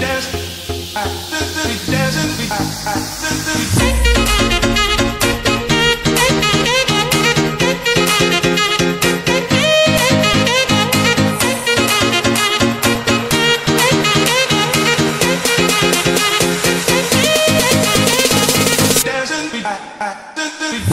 dance. dancing.